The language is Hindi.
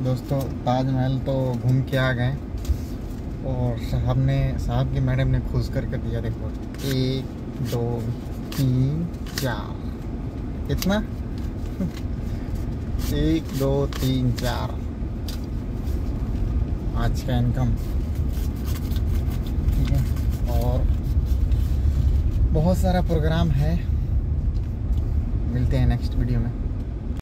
दोस्तों, ताजमहल तो घूम के आ गए। और साहब ने साहब की मैडम ने खुश करके दिया, देखो, एक, दो, तीन, चार। कितना? एक, दो, तीन, चार। आज का इनकम। ठीक है? और बहुत सारा प्रोग्राम है। मिलते हैं नेक्स्ट वीडियो में।